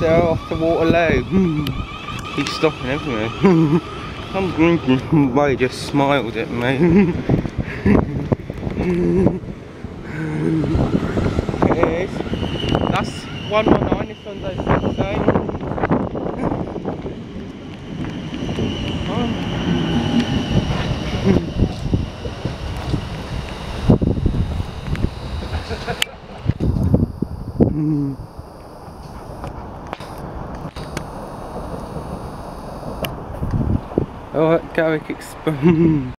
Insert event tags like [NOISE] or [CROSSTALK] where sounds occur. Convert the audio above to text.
there off to Waterloo. He's hmm. stopping everywhere. [LAUGHS] I'm drinking. [LAUGHS] Why he just smiled at me. it is. That's 119 this Sunday, Saturday. Oh, Garrick Expo. [LAUGHS]